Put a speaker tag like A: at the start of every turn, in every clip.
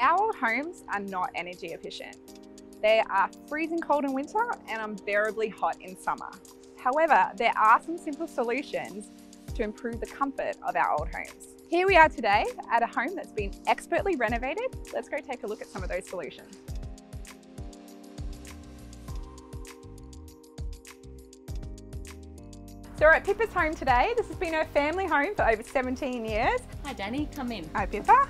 A: Our old homes are not energy efficient. They are freezing cold in winter and unbearably hot in summer. However, there are some simple solutions to improve the comfort of our old homes. Here we are today at a home that's been expertly renovated. Let's go take a look at some of those solutions. So we're at Pippa's home today. This has been her family home for over 17 years.
B: Hi Danny, come in.
A: Hi Pippa.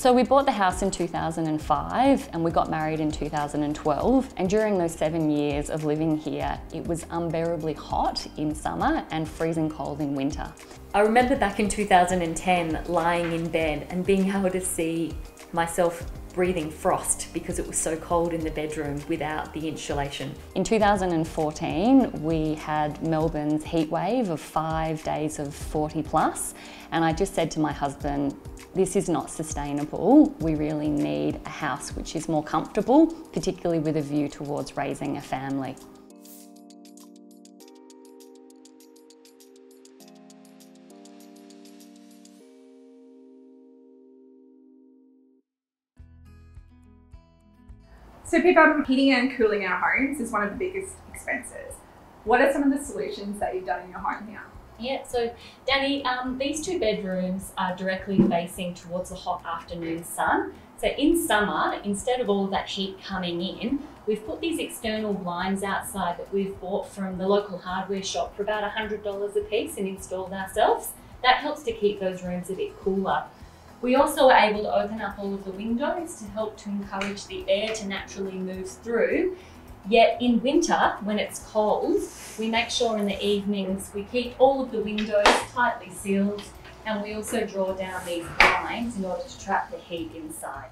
B: So we bought the house in 2005 and we got married in 2012 and during those seven years of living here it was unbearably hot in summer and freezing cold in winter. I remember back in 2010 lying in bed and being able to see myself breathing frost because it was so cold in the bedroom without the insulation. In 2014, we had Melbourne's heat wave of five days of 40 plus, and I just said to my husband, this is not sustainable. We really need a house which is more comfortable, particularly with a view towards raising a family.
A: So Pippa, heating and cooling our homes is one of the biggest expenses. What are some of the solutions that you've done in your home here?
B: Yeah, so Danny, um, these two bedrooms are directly facing towards the hot afternoon sun. So in summer, instead of all that heat coming in, we've put these external blinds outside that we've bought from the local hardware shop for about $100 a piece and installed ourselves. That helps to keep those rooms a bit cooler. We also are able to open up all of the windows to help to encourage the air to naturally move through. Yet in winter, when it's cold, we make sure in the evenings we keep all of the windows tightly sealed and we also draw down these blinds in order to trap the heat inside.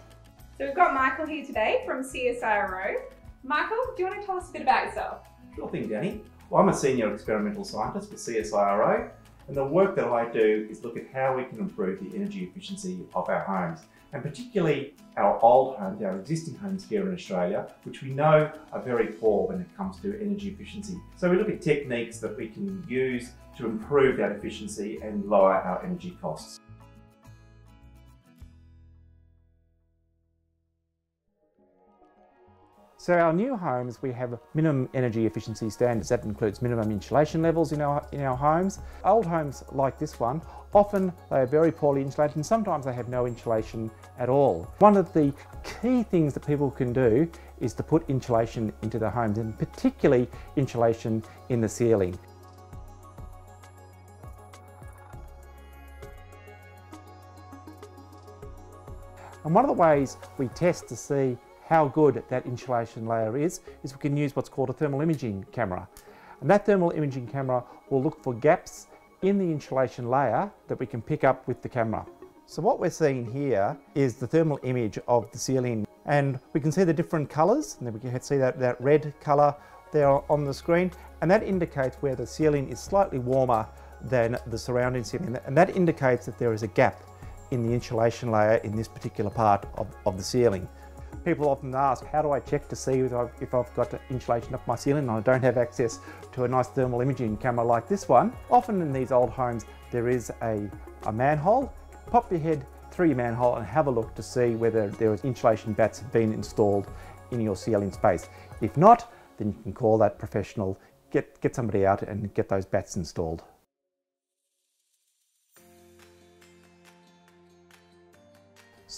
A: So we've got Michael here today from CSIRO. Michael, do you want to tell us a bit about yourself?
C: Sure thing, Danny. Well, I'm a senior experimental scientist with CSIRO and the work that I do is look at how we can improve the energy efficiency of our homes, and particularly our old homes, our existing homes here in Australia, which we know are very poor when it comes to energy efficiency. So we look at techniques that we can use to improve that efficiency and lower our energy costs. So our new homes, we have minimum energy efficiency standards. That includes minimum insulation levels in our, in our homes. Old homes like this one, often they are very poorly insulated and sometimes they have no insulation at all. One of the key things that people can do is to put insulation into their homes and particularly insulation in the ceiling. And one of the ways we test to see how good that insulation layer is, is we can use what's called a thermal imaging camera. And that thermal imaging camera will look for gaps in the insulation layer that we can pick up with the camera. So what we're seeing here is the thermal image of the ceiling and we can see the different colours and then we can see that, that red colour there on the screen and that indicates where the ceiling is slightly warmer than the surrounding ceiling and that indicates that there is a gap in the insulation layer in this particular part of, of the ceiling. People often ask, how do I check to see if I've, if I've got insulation up my ceiling and I don't have access to a nice thermal imaging camera like this one? Often in these old homes, there is a, a manhole. Pop your head through your manhole and have a look to see whether there is insulation batts have been installed in your ceiling space. If not, then you can call that professional, get, get somebody out and get those batts installed.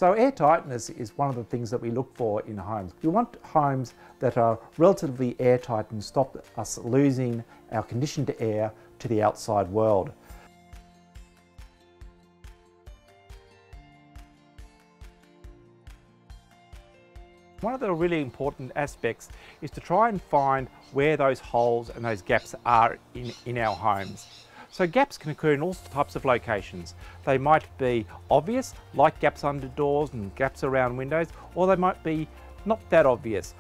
C: So air tightness is one of the things that we look for in homes. We want homes that are relatively airtight and stop us losing our conditioned air to the outside world. One of the really important aspects is to try and find where those holes and those gaps are in, in our homes. So gaps can occur in all types of locations. They might be obvious, like gaps under doors and gaps around windows, or they might be not that obvious.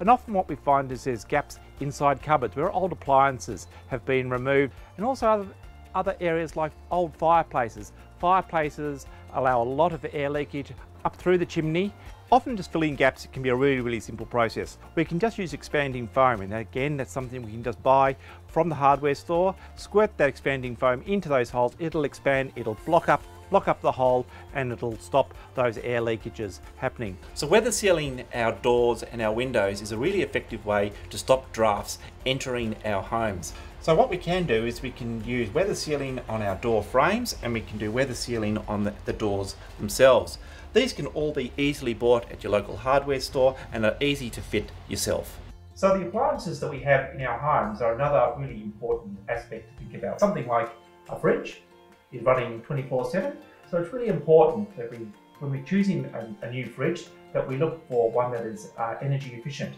C: And often what we find is there's gaps inside cupboards where old appliances have been removed and also other, other areas like old fireplaces. Fireplaces allow a lot of air leakage up through the chimney Often just filling gaps can be a really, really simple process. We can just use expanding foam and again that's something we can just buy from the hardware store, squirt that expanding foam into those holes, it'll expand, it'll block up block up the hole and it'll stop those air leakages happening. So weather sealing our doors and our windows is a really effective way to stop drafts entering our homes. So what we can do is we can use weather sealing on our door frames and we can do weather sealing on the, the doors themselves. These can all be easily bought at your local hardware store and are easy to fit yourself. So the appliances that we have in our homes are another really important aspect to think about. Something like a fridge is running 24-7, so it's really important that we, when we're choosing a, a new fridge, that we look for one that is uh, energy efficient.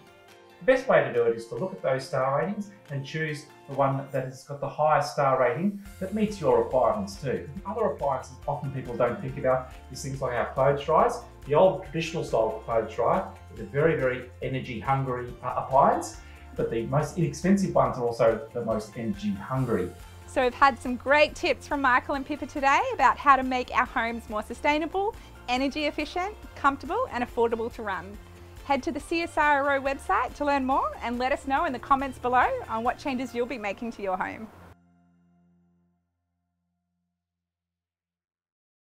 C: The best way to do it is to look at those star ratings and choose the one that has got the highest star rating that meets your requirements too. Other appliances often people don't think about is things like our clothes dryers. The old traditional style clothes dryer is a very, very energy hungry uh, appliance, but the most inexpensive ones are also the most energy hungry.
A: So we've had some great tips from Michael and Pippa today about how to make our homes more sustainable, energy efficient, comfortable and affordable to run. Head to the CSIRO website to learn more and let us know in the comments below on what changes you'll be making to your home.